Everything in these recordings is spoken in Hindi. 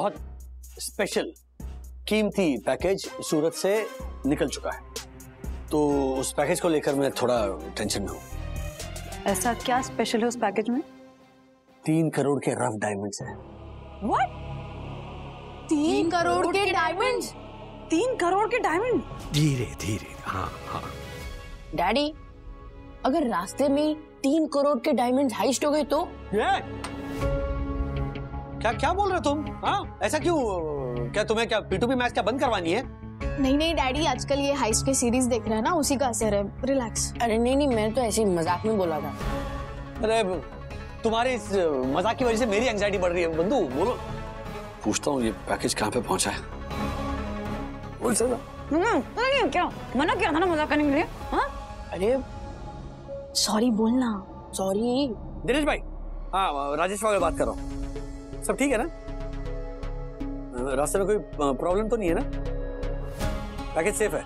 बहुत स्पेशल कीमती पैकेज सूरत से निकल चुका है। तो उस पैकेज को लेकर मैं थोड़ा टेंशन में हूँ। ऐसा क्या स्पेशल है उस पैकेज में? तीन करोड़ के रफ डायमंड्स हैं। व्हाट तीन करोड़ के डायमंड्स तीन करोड़ के डायमंड धीरे धीरे हाँ हाँ। डैडी अगर रास्ते में तीन करोड़ के डायमंड हाइस्ट हो गए तो? ये क्या क्या बोल रहे हो तुम? हाँ? ऐसा क्यों? क्या तुम्हें क्या पी मैच क्या बंद करवानी है? नहीं नहीं डैडी आजकल ये हाइस्ट के सीरीज़ देख रहे हैं ना उसी का असर है। रिलैक्स अरे नहीं नहीं मैंने तो ऐसे मज़ाक में बोला था। अरे तुम्हारी इस मज़ाक की वजह से मेरी एंजाइटी बढ़ रही है बंधु बोलो। पूछता हूँ ये पैकेज कहाँ पे पहुँचा है? बोल सकता नहीं क्या? मना किया था ना मज़ाक करने के लिए? हाँ? अरे सॉरी बोलना। सॉरी दिनेश भाई। हाँ राजेश बात कर रहा हूँ। सब ठीक है ना? रास्ते में कोई प्रॉब्लम तो नहीं है ना? पैकेज सेफ़ है।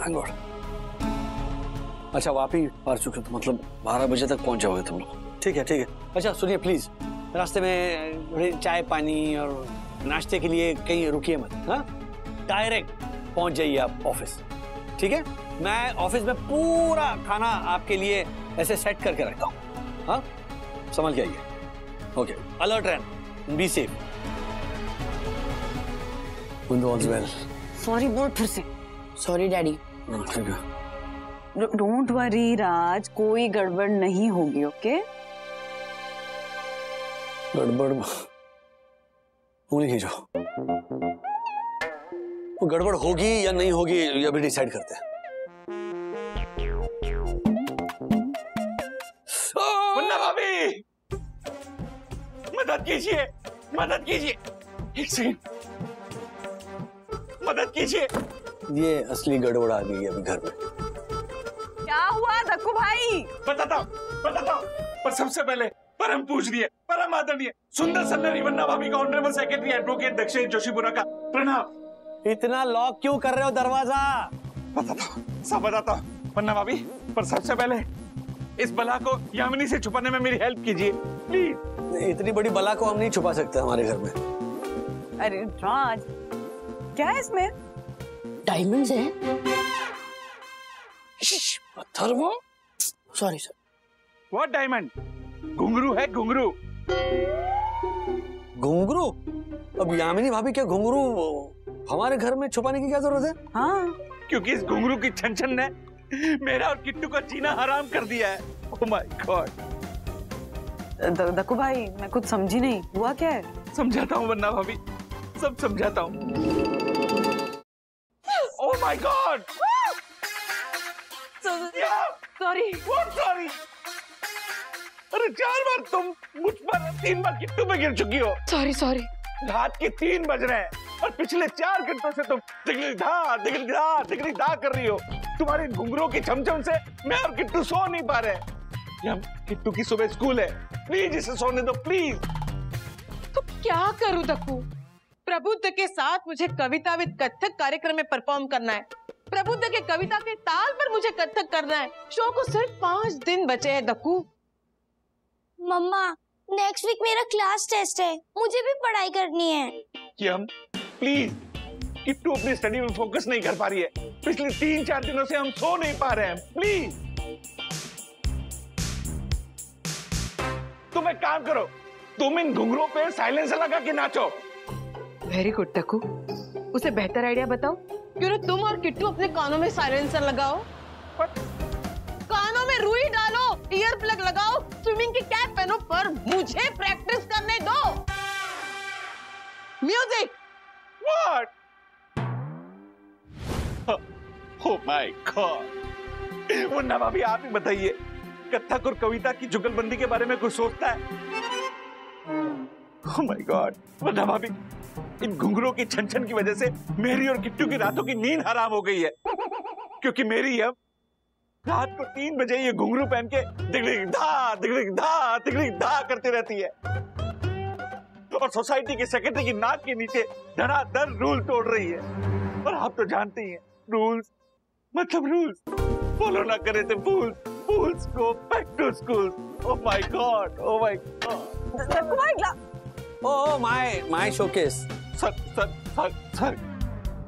थैंक गॉड अच्छा ही आ चुके तो मतलब बारह बजे तक पहुँच जाओगे तुम लोग। ठीक है ठीक है। अच्छा सुनिए प्लीज़ रास्ते में चाय पानी और नाश्ते के लिए कहीं रुकिए मत हाँ? डायरेक्ट पहुँच जाइए आप ऑफ़िस ठीक है? मैं ऑफ़िस में पूरा खाना आपके लिए ऐसे सेट करके रखता हूँ। हाँ? समझ के आइए ओके अलर्ट रहना बी सेफ़ वेल सॉरी बोल फिर से। सॉरी डैडी ठीक है डोंट वरी राज कोई गड़बड़ नहीं होगी ओके गड़बड़ उंगली खींचो। वो गड़बड़ होगी या नहीं होगी ये अभी डिसाइड करते हैं। मदद कीजिए। मदद कीजिए। एक सेकंड। मदद कीजिए। ये असली गड़बड़ आ गई है अभी घर में। क्या हुआ दक्कू भाई? बताता हूँ बताता हूँ। पर सबसे पहले परम पूजनीय परम आदरणीय सुंदर सन्नर रिवन्ना भाभी का ऑनरेबल सेक्रेटरी एडवोकेट दक्षिण जोशीपुरा का प्रणाम। इतना लॉक क्यों कर रहे हो दरवाज़ा? बताता हूँ सब बताता हूँ। पन्ना भाभी पर सबसे पहले इस बला को यामिनी से छुपाने में मेरी हेल्प कीजिए। प्लीज़ इतनी बड़ी बला को हम नहीं छुपा सकते हमारे घर में। अरे राज क्या है इसमें? डायमंड्स हैं। पत्थर वो? सॉरी सर व्हाट डायमंड घुंगरू है घुंगरू घुंगरू अब यामिनी भाभी क्या घुंगरू हमारे घर में छुपाने की क्या ज़रूरत है? हाँ। क्योंकि इस घुंगरू की छन छन ने मेरा और किट्टू का जीना हराम कर दिया है। ओह माय गॉड द- दक्कू भाई मैं कुछ समझी नहीं। हुआ क्या है? समझाता हूँ वन्ना भाभी सब समझाता हूँ। Oh my God sorry sorry अरे चार बार तुम मुझ पर तीन बार किट्टू पे गिर चुकी हो। सॉरी सॉरी रात के तीन बज रहे हैं और पिछले चार घंटों से तुम दिगली धा दिगली धा दिगली धा कर रही हो। तुम्हारे घुंघरों की छमछम से मैं और किट्टू सो नहीं पा रहे। हम किट्टू की सुबह स्कूल है। प्लीज़ इसे सोने दो प्लीज़। तो क्या करूँ दक्कू? प्रबुद्ध के साथ मुझे कविता विद कथक कार्यक्रम में परफॉर्म करना है। प्रबुद्ध के कविता के ताल पर मुझे कथक करना है। शो को सिर्फ़ पाँच दिन बचे हैं दक्कू। मम्मा नेक्स्ट वीक मेरा क्लास टेस्ट है। मुझे भी पढ़ाई करनी है। कि हम प्लीज़। किट्टू अपनी स्टडी में फोकस नहीं कर पा रही है। पिछले तीन चार दिनों से हम सो नहीं पा रहे हैं। प्लीज़ तुम एक काम करो। तुम इन घुंघरों पे साइलेंसर लगा के नाचो। वेरी गुड दक्कू उसे बेहतर आइडिया बताओ। क्यों ना तुम और किट्टू अपने कानों में साइलेंसर लगाओ? कानों में रुई डालो ईयर प्लग लगाओ स्विमिंग की कैप पहनो पर मुझे प्रैक्टिस करने दो। Music What? Oh my God! Munna भाभी आप ही बताइए। कथक और कविता की जुगलबंदी के बारे में कुछ सोचता है? Oh my God! भाभी इन घुंघरों की छन छन की वजह से मेरी और किट्टू की रातों की नींद हराम हो गई है। क्योंकि मेरी अब रात को तीन बजे ये घुंघरू पहन के दिगड़ी धा दिगड़ी धा दिगड़ी धा करती रहती है। और सोसाइटी के सेक्रेटरी की नाक के नीचे धड़ाधड़ रूल तोड़ रही है। और आप तो जानते ही हैं रूल्स मतलब रूल्स फॉलो ना करे तो fools fools go back to school oh my God oh my God oh my my showcase sir sir sir sir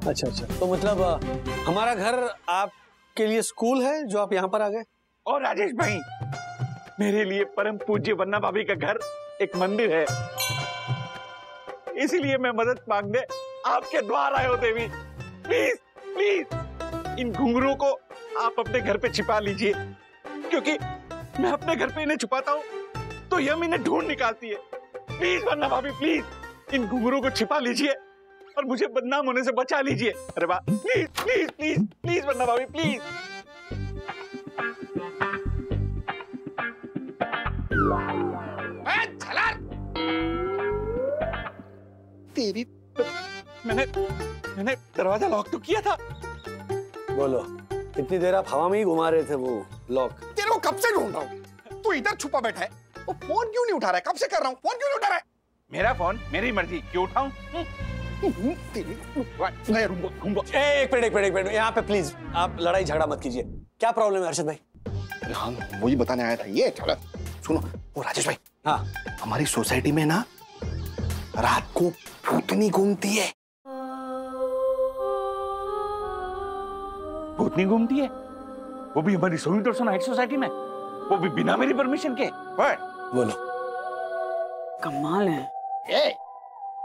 अच्छा अच्छा. तो मतलब हमारा घर आपके लिए स्कूल है जो आप यहाँ पर आ गए? और राजेश भाई मेरे लिए परम पूज्य वन्ना भाभी का घर एक मंदिर है। इसीलिए मैं मदद मांगने आपके द्वार आए हो देवी। प्लीज़ प्लीज़ इन घुंघरू को आप अपने घर पे छिपा लीजिए। क्योंकि मैं अपने घर पे इन्हें छुपाता हूँ तो यम इन्हें ढूंढ निकालती है। प्लीज़ वन्ना भाभी प्लीज़ इन घुंघरू को छिपा लीजिए और मुझे बदनाम होने से बचा लीजिए। अरे वाह प्लीज़ प्लीज़ प्लीज़ प्लीज़ वरना भाभी प्लीज़ तेरी मैंने मैंने दरवाज़ा लॉक तो किया था। बोलो इतनी देर आप हवा में ही घुमा रहे थे वो लॉक तेरे को कब से ढूंढ रहा हूँ? तू इधर छुपा बैठा है। वो फ़ोन क्यों नहीं उठा रहा है? कब से कर रहा हूँ? फ़ोन क्यों नहीं उठा रहा है? मेरा फ़ोन मेरी मर्ज़ी क्यों उठाऊं? हम्म, तेरी मैं रुको, रुको। ए, एक मिनट एक मिनट एक मिनट यहाँ पे प्लीज़ आप लड़ाई झगड़ा मत कीजिए। क्या प्रॉब्लम है अर्षद भाई? हाँ वही बताने आया था ये चलो सुनो वो राजेश भाई हाँ। हमारी सोसाइटी में ना रात को भूतनी घूमती है। भूतनी घूमती है? वो भी हमारी सोनी दर्शन हाइट सोसाइटी में? वो भी बिना मेरी परमिशन के? बोलो। कमाल है। ए,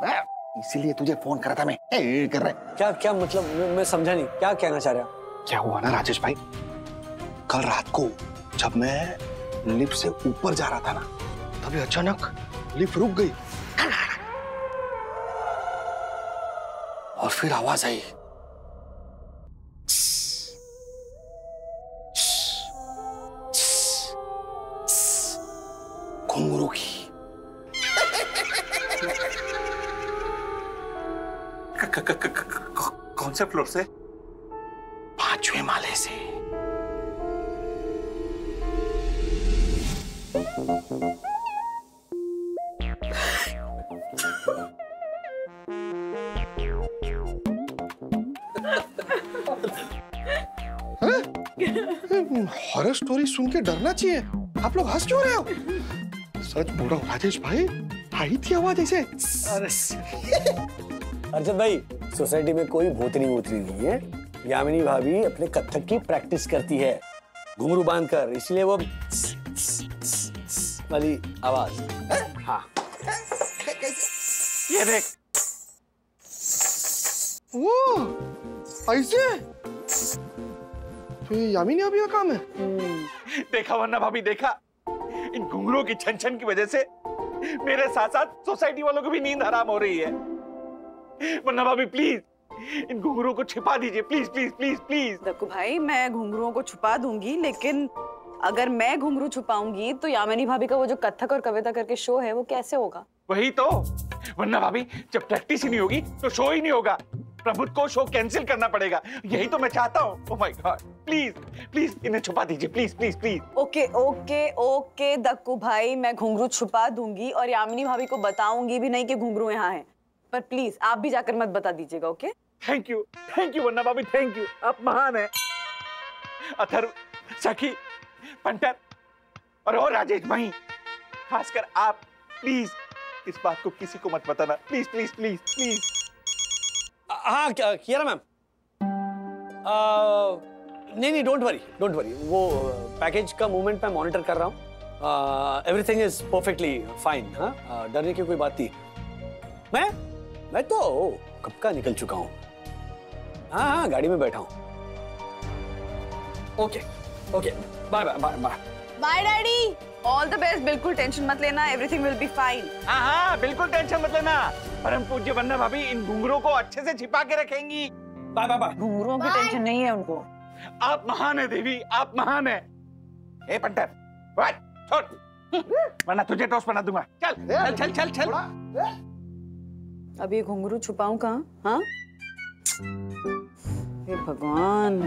मैं इसीलिए तुझे फ़ोन करा था मैं। ए, कर रहा है। क्या क्या मतलब? मैं, मैं समझा नहीं। क्या कहना चाह रहा क्या हुआ ना राजेश भाई? कल रात को जब मैं लिफ्ट से ऊपर जा रहा था ना तभी अचानक लिफ्ट रुक गई। और फिर आवाज़ आई। कौन से फ्लोर से। पाँचवें माले से। हॉरर स्टोरी सुन के डरना चाहिए। आप लोग हंस क्यों रहे हो? सच बोल रहा हूँ राजेश भाई आई थी आवाज़ ऐसे। अरे अर्षद भाई सोसाइटी में कोई भूतनी वूतनी नहीं है। यामिनी भाभी अपने कथक की प्रैक्टिस करती है। घुंघरू बाँध कर इसलिए वो वाली आवाज़। हाँ। ये देख। वो ऐसे? तो ये यामिनी अभी का काम है? देखा वरना भाभी देखा? इन घुंघरूओं की छन छन की वजह से मेरे साथ साथ सोसाइटी वालों को भी नींद हराम हो रही है। वरना भाभी प्लीज़ इन घुंघरूओं को छिपा दीजिए। Please please please please Dakku भाई मैं घुंघरुओं को छुपा दूँगी लेकिन अगर मैं घुंघरू छुपाऊँगी तो यामिनी भाभी का वो जो कथक और कविता करके शो है वो कैसे होगा? वही तो। वरना भाभी जब प्रैक्टिस ही नहीं होगी तो शो ही नहीं होगा। प्रभुत को शो कैंसिल करना पड़ेगा। यही तो मैं चाहता हूँ। गॉड प्लीज़ प्लीज़ इन्हें छुपा दीजिए। Please please please okay okay okay Dakku भाई मैं घुंघरू छुपा दूँगी और यामिनी भाभी को बताऊँगी भी नहीं कि घुंघरू यहाँ है। पर प्लीज़ आप भी जाकर मत बता दीजिएगा okay thank you thank you वन्ना भाभी थैंक यू आप महान है। अथर्व सखी पंटर और और राजेश भाई खासकर आप प्लीज़ इस बात को किसी को मत बताना। प्लीज़ प्लीज़ प्लीज़ प्लीज़ हाँ क्या- किया मैम? नहीं नहीं डोंट वरी डोंट वरी वो पैकेज का मूवमेंट मैं मॉनिटर कर रहा हूँ। एवरीथिंग इज़ परफेक्टली फाइन हाँ? डरने की कोई बात नहीं। मैं? मैं तो कब का निकल चुका हूँ। हाँ हाँ गाड़ी में बैठा हूँ। Okay okay bye bye bye bye bye daddy all the best बिल्कुल टेंशन मत लेना एवरीथिंग विल बी फाइन हाँ हाँ बिल्कुल टेंशन मत लेना। परम पूज्य वन्ना भाभी इन घुंघरों को अच्छे से छिपा के रखेंगी। बाय बाय बाय घुंघरुओं की टेंशन नहीं है उनको। आप महान है देवी आप महान है। ए पंटर what? छोड़। वरना तुझे टोस्ट बना दूँगा। चल चल चल चल। चल अब ये घुंघरू छुपाऊं कहाँ? हाँ? हे भगवान।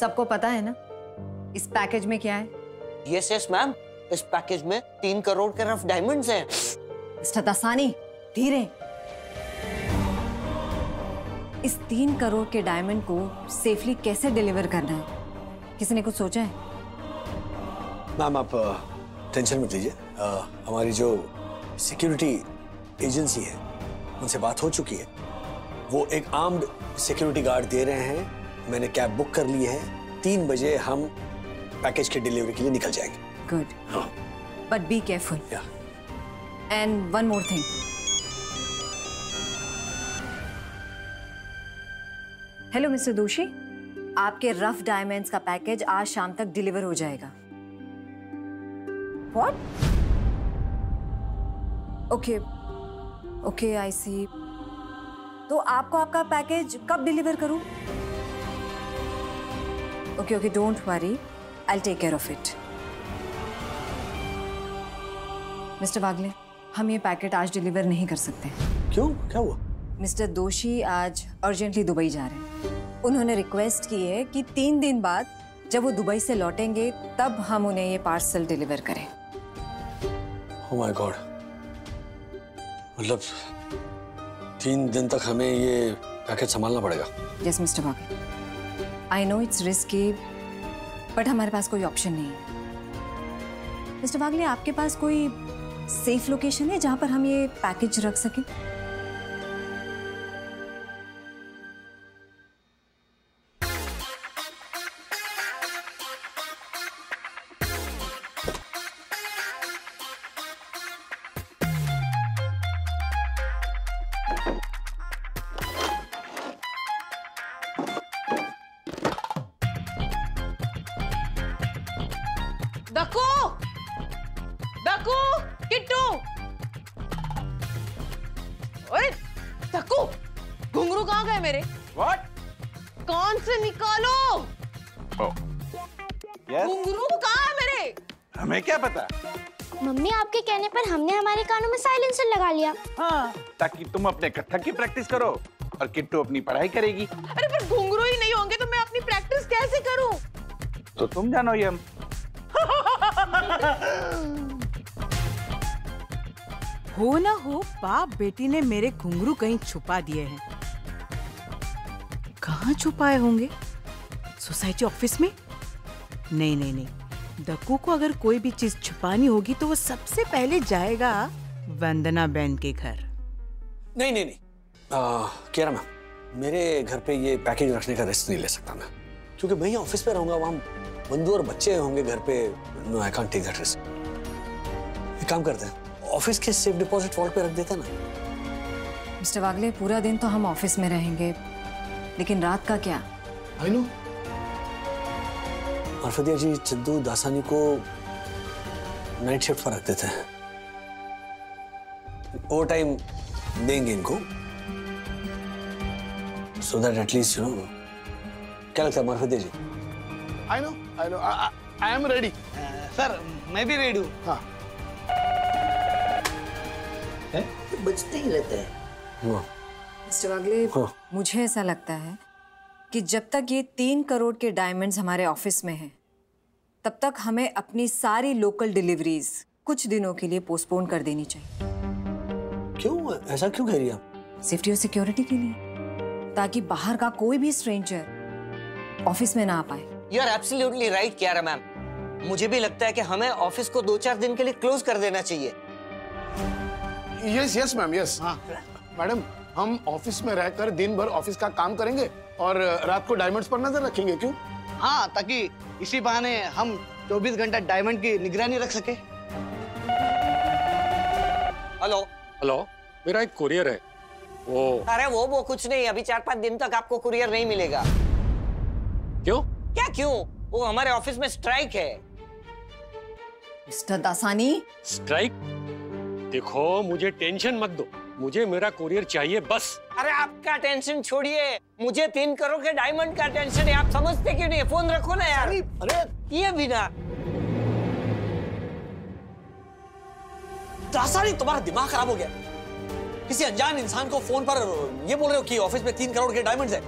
सबको पता है ना? इस पैकेज में क्या है? यस यस मैम इस पैकेज में तीन करोड़ के रफ डायमंड्स हैं। मिस्टर दसानी धीरे। इस तीन करोड़ के डायमंड को सेफली कैसे डिलीवर करना है? किसी ने कुछ सोचा है? मैम आप टेंशन मत लीजिए। हमारी जो सिक्योरिटी एजेंसी है उनसे बात हो चुकी है। वो एक आर्म्ड सिक्योरिटी गार्ड दे रहे हैं। मैंने कैब बुक कर ली है। तीन बजे हम पैकेज की डिलीवरी के लिए निकल जाएँगे। Good but be careful and one more thing hello mister Doshi आपके रफ डायमंड्स का पैकेज आज शाम तक डिलीवर हो जाएगा। What okay okay I see तो आपको आपका पैकेज कब डिलीवर करूँ? Okay okay don't worry I take care of it mister Wagle हम ये पैकेट आज डिलीवर नहीं कर सकते। क्यों? क्या हुआ? मिस्टर दोषी आज अर्जेंटली दुबई जा रहे हैं। उन्होंने रिक्वेस्ट की है कि तीन दिन बाद जब वो दुबई से लौटेंगे तब हम उन्हें ये पार्सल डिलीवर करें। ओ माय गॉड मतलब तीन दिन तक हमें ये पैकेज संभालना पड़ेगा। Yes mister Wagle I know it's risky but हमारे पास कोई ऑप्शन नहीं है। मिस्टर वागले आपके पास कोई सेफ़ लोकेशन है जहाँ पर हम ये पैकेज रख सकें? हमें क्या पता? मम्मी आपके कहने पर हमने हमारे कानों में साइलेंसर लगा लिया। हाँ ताकि तुम अपने कथक की प्रैक्टिस करो और किट्टू अपनी पढ़ाई करेगी। अरे पर घुंघरू ही नहीं होंगे तो मैं अपनी प्रैक्टिस कैसे करूँ? तो तुम जानो ये हम हो ना हो बाप बेटी ने मेरे घुंघरू कहीं छुपा दिए हैं। कहाँ छुपाए होंगे? सोसाइटी ऑफ़िस में? नहीं नहीं नहीं। दक्कू को अगर कोई भी चीज़ छुपानी होगी तो वो सबसे पहले जाएगा वंदना बहन के घर। नहीं नहीं नहीं। आ, कह रहा मैं मेरे घर पे ये पैकेज रखने का रिस्क नहीं ले सकता मैं। क्योंकि मैं ऑफ़िस पे रहूँगा वहाँ बंधु और बच्चे होंगे घर पे no I can't take that risk एक काम करते हैं ऑफ़िस के सेफ़ डिपॉजिट वॉल्ट पे रख देते हैं ना? मिस्टर वागले पूरा दिन तो हम ऑफ़िस में रहेंगे लेकिन रात का क्या? आई नो मार्फतिया जी चिद्दू दासानी को नाइट शिफ्ट पर रख देते हैं ओवर टाइम देंगे इनको। So that at least you know क्या लगता है Marfatia ji? I know I know I am ready sir मैं भी रेडी हूँ। हाँ। बचते ही रहते हैं। मिस्टर वागले हाँ। मुझे ऐसा लगता है कि जब तक ये तीन करोड़ के डायमंड्स हमारे ऑफ़िस में हैं तब तक हमें अपनी सारी लोकल डिलीवरीज कुछ दिनों के लिए पोस्टपोन कर देनी चाहिए। क्यों? ऐसा क्यों कह रही आप? सेफ्टी और सिक्योरिटी के लिए। ताकि बाहर का कोई भी स्ट्रेंजर ऑफ़िस में ना आ पाए। यू आर एब्सोल्युटली राइट क्यारा मैम मुझे भी लगता है कि हमें ऑफ़िस को दो चार दिन के लिए क्लोज कर देना चाहिए। यस यस मैम यस हाँ। मैडम हम ऑफ़िस में रहकर दिन भर ऑफ़िस का काम करेंगे? और रात को डायमंड्स पर नज़र रखेंगे क्यों? हाँ ताकि इसी बहाने हम 24 घंटा डायमंड की निगरानी रख सके। हेलो। हेलो मेरा एक कुरियर है। वो अरे वो वो कुछ नहीं अभी चार पाँच दिन तक आपको कुरियर नहीं मिलेगा। क्यों? क्या क्यों? वो हमारे ऑफ़िस में स्ट्राइक है। मिस्टर दासानी? स्ट्राइक देखो मुझे टेंशन मत दो। मुझे मेरा कुरियर चाहिए बस। अरे आपका टेंशन छोड़िए। मुझे तीन करोड़ के डायमंड का टेंशन है। आप समझते क्यों नहीं? फ़ोन रखो ना यार। अरे ये भी ना। दासानी तुम्हारा दिमाग खराब हो गया। किसी अनजान इंसान को फ़ोन पर ये बोल रहे हो कि ऑफ़िस में तीन करोड़ के डायमंड्स है।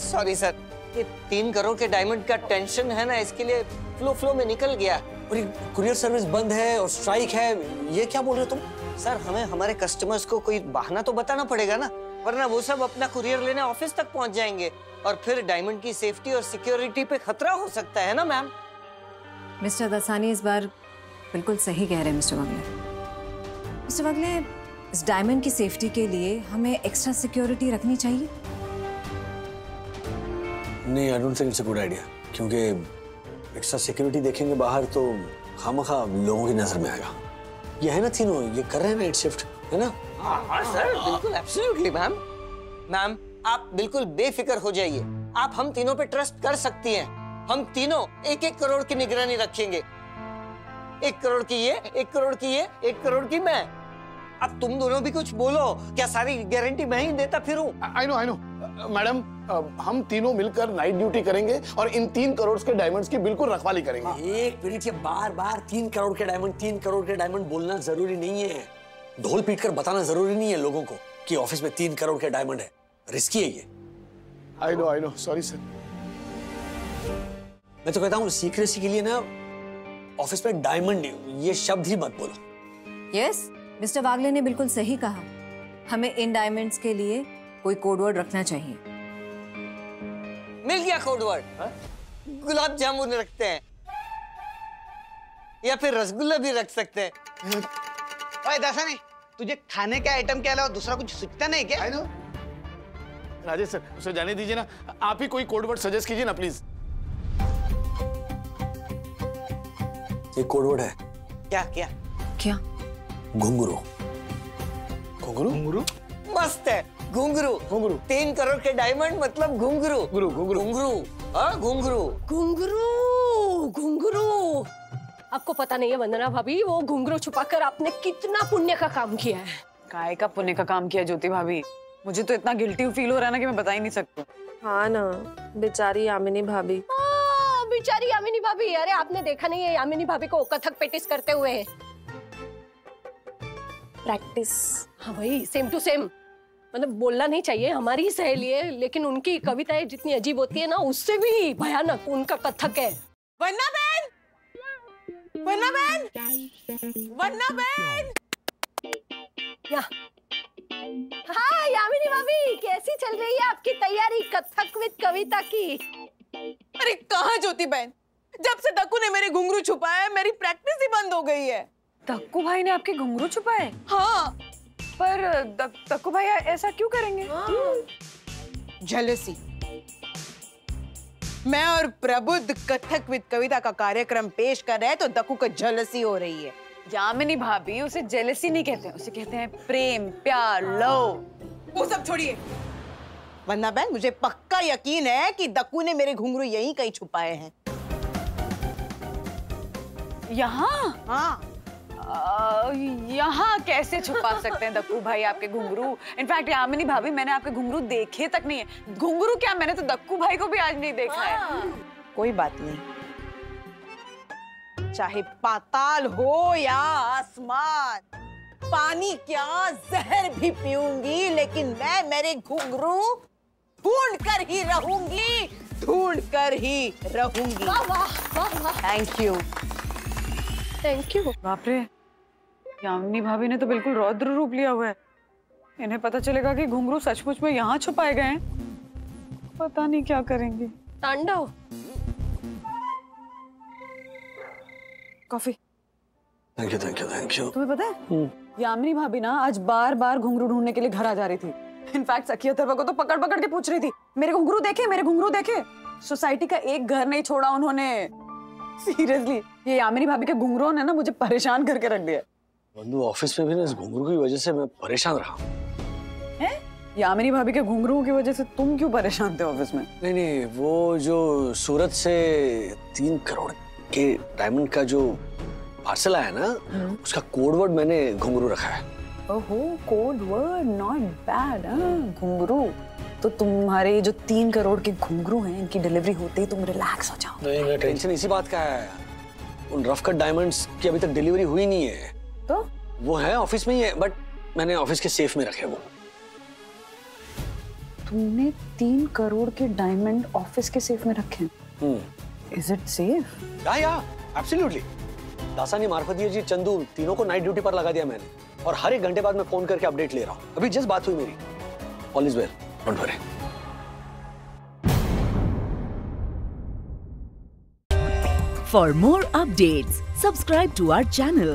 सॉरी सर ये तीन करोड़ के डायमंड का टेंशन है ना इसके लिए फ्लो फ्लो में निकल गया। और ये कुरियर सर्विस बंद है और स्ट्राइक है। ये क्या बोल रहे हो तुम? सर हमें हमारे कस्टमर्स को कोई बहाना तो बताना पड़ेगा ना? वरना वो सब अपना कुरियर लेने ऑफ़िस तक पहुँच जाएँगे और फिर डायमंड की सेफ्टी और सिक्योरिटी पे खतरा हो सकता है ना मैम मिस्टर दसानी इस बार बिल्कुल सही कह रहे हैं मिस्टर वागले। मिस्टर वागले इस डायमंड की सेफ्टी के लिए हमें एक्स्ट्रा सिक्योरिटी रखनी चाहिए? नहीं I don't think it's a good idea. क्योंकि एक्स्ट्रा सिक्योरिटी देखेंगे बाहर तो खामखा लोगों की नज़र में आएगा। ये है ना तीनों ये कर रहे हैं नाइट शिफ्ट है ना? हाँ सर बिल्कुल एब्सोल्युटली मैम मैम आप बिल्कुल बेफिक्र हो जाइए। आप हम तीनों पे ट्रस्ट कर सकती हैं। हम तीनों एक एक करोड़ की निगरानी रखेंगे। एक करोड़ की ये एक करोड़ की ये एक करोड़ की मैं। अब तुम दोनों भी कुछ बोलो। क्या सारी गारंटी मैं ही देता फिरूं? I know I know madam हम तीनों मिलकर नाइट ड्यूटी करेंगे और इन तीन करोड़ के डायमंड्स की बिल्कुल रखवाली करेंगे। एक मिनट ये बार बार तीन करोड़ के डायमंड तीन करोड़ के डायमंड बोलना ज़रूरी नहीं है। ढोल पीट कर बताना ज़रूरी नहीं है लोगों को कि ऑफ़िस में तीन करोड़ के डायमंड है। रिस्की है ये। I know I know sorry sir मैं तो कहता हूँ सीक्रेसी के लिए ना ऑफ़िस में डायमंड ये शब्द ही मत बोलो। यस मिस्टर वागले ने बिल्कुल सही कहा। हमें इन डायमंड्स के लिए कोई कोडवर्ड रखना चाहिए। मिल गया कोडवर्ड गुलाब जामुन रखते हैं। या फिर रसगुल्ला भी रख सकते हैं। ओए दासानी तुझे खाने का आइटम के अलावा दूसरा कुछ सोचता नहीं क्या? राजेश सर उसे जाने दीजिए ना। आप ही कोई कोडवर्ड सजेस्ट कीजिए ना प्लीज़ ये कोडवर्ड है। क्या क्या? क्या? घुंगरू घुंगरू घुंगरू मस्त है। घुंगरू घुंगरू तीन करोड़ के डायमंड मतलब घुंगरू घुंगरू घुंगरू घुंगरू हाँ घुंगरू घुंघरू घुंघरू। आपको पता नहीं है वंदना भाभी वो घुंघरू छुपाकर आपने कितना पुण्य का काम किया है। काय का पुण्य का काम किया ज्योति भाभी? मुझे तो इतना गिल्टी फील हो रहा है ना कि मैं बता ही नहीं सकती। हाँ ना बेचारी यामिनी भाभी। आ, बेचारी यामिनी भाभी। अरे आपने देखा नहीं है यामिनी भाभी को कथक पेटिस करते हुए? प्रैक्टिस हाँ वही सेम टू सेम मतलब बोलना नहीं चाहिए हमारी ही सहेली है लेकिन उनकी कविताएँ जितनी अजीब होती है ना उससे भी भयानक उनका कथक है। वन्ना बहन! वन्ना बहन! वन्ना बहन! या। हाँ यामिनी भाभी कैसी चल रही है आपकी तैयारी कथक विद कविता की? अरे कहाँ ज्योति बहन? जब से दक्कू ने मेरे घुंघरू छुपाया है मेरी प्रैक्टिस ही बंद हो गई है। दक्कू भाई ने आपके घुंघरू छुपाए? हाँ। पर दक्कू भाई ऐसा क्यों करेंगे? जेलसी मैं और प्रबुद्ध कथक विद कविता का कार्यक्रम पेश कर रहे हैं तो दक्कू को जेलसी हो रही है। यामिनी भाभी उसे जेलसी नहीं कहते हैं उसे कहते हैं प्रेम प्यार लव। वो सब छोड़िए। वन्ना बहन मुझे पक्का यकीन है कि दक्कू ने मेरे घुंघरू यहीं कहीं छुपाए हैं। यहाँ? हाँ। यहाँ कैसे छुपा सकते हैं दक्कू भाई आपके घुंघरू? इनफैक्ट यामिनी भाभी मैंने आपके घुंघरू देखे तक नहीं है। घुंघरू क्या? मैंने तो दक्कू भाई को भी आज नहीं देखा है। कोई बात नहीं। चाहे पाताल हो या आसमान पानी क्या जहर भी पीऊँगी लेकिन मैं मेरे घुंघरू ढूंढ कर ही रहूँगी ढूंढ कर ही रहूँगी। थैंक यू थैंक यू बाप रे। यामिनी भाभी ने तो बिल्कुल रौद्र रूप लिया हुआ है। इन्हें पता चलेगा कि घुंघरू सचमुच में यहाँ छुपाए गए हैं। पता नहीं क्या करेंगे। तांडव। Coffee. Thank you thank you thank you तुम्हें पता है? यामिनी भाभी ना आज बार बार घुंघरू ढूँढने के लिए घर आ जा रही थी। इनफैक्ट सखिया तरवा को तो पकड़ पकड़ के पूछ रही थी। मेरे घुंघरू देखे मेरे घुंघरू देखे। सोसाइटी का एक घर नहीं छोड़ा उन्होंने। सीरियसली ये यामिनी भाभी के घुंघरू ने ना मुझे परेशान करके रख दिया। बंधु ऑफ़िस में भी ना इस घुंघरू की वजह से मैं परेशान रहा हूँ। है? यामिनी भाभी के घुंघरू की वजह से तुम क्यों परेशान थे ऑफ़िस में? नहीं नहीं वो जो सूरत से तीन करोड़ के डायमंड का जो पार्सल आया ना उसका कोड वर्ड मैंने घुंघरू रखा है। ओहो कोड वर्ड नॉट बैड घुंघरू। तो तुम्हारे जो तीन करोड़ के घुंघरू हैं इनकी डिलीवरी होते ही तुम रिलैक्स हो जाओ। नहीं टेंशन इसी बात का है उन रफ कट डायमंड्स की अभी तक डिलीवरी हुई नहीं है। तो? वो है ऑफ़िस में ही है बट मैंने ऑफ़िस के सेफ़ में रखे वो तुमने तीन करोड़ के डायमंड ऑफ़िस के सेफ़ में रखे हम्म। इज़ इट सेफ़ या या एब्सोल्युटली दासानी मार्फत जी चंदू तीनों को नाइट ड्यूटी पर लगा दिया मैंने। और हर एक घंटे बाद मैं फ़ोन करके अपडेट ले रहा हूँ। अभी जस्ट बात हुई मेरी। All is well don't worry For more updates, subscribe to our channel,